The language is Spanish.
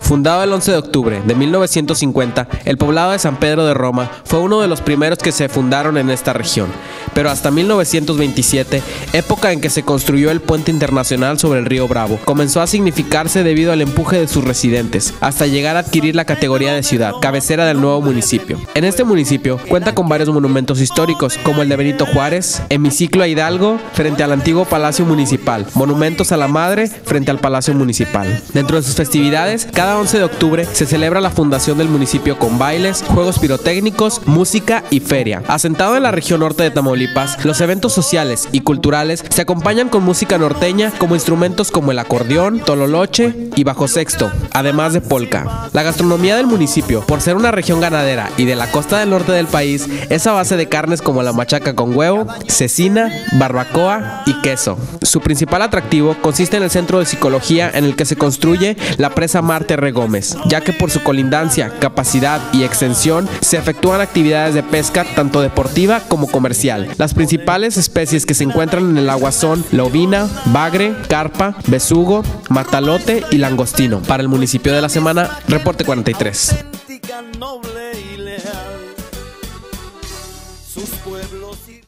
Fundado el 11 de octubre de 1950, el poblado de San Pedro de Roma fue uno de los primeros que se fundaron en esta región, pero hasta 1927, época en que se construyó el puente internacional sobre el río Bravo, comenzó a significarse debido al empuje de sus residentes, hasta llegar a adquirir la categoría de ciudad, cabecera del nuevo municipio. En este municipio cuenta con varios monumentos históricos, como el de Benito Juárez, hemiciclo a Hidalgo frente al antiguo Palacio Municipal, monumentos a la Madre frente al Palacio Municipal. Dentro de sus festividades, cada 11 de octubre se celebra la fundación del municipio con bailes, juegos pirotécnicos, música y feria. Asentado en la región norte de Tamaulipas, los eventos sociales y culturales se acompañan con música norteña como instrumentos como el acordeón, tololoche y bajo sexto, además de polka. La gastronomía del municipio, por ser una región ganadera y de la costa del norte del país, es a base de carnes como la machaca con huevo, cecina, barbacoa y queso. Su principal atractivo consiste en el centro de psicología en el que se construye la presa Marte R. Gómez, ya que por su colindancia, capacidad y extensión se efectúan actividades de pesca tanto deportiva como comercial. Las principales especies que se encuentran en el agua son la bagre, carpa, besugo, matalote y langostino. Para el municipio de la semana, reporte 43.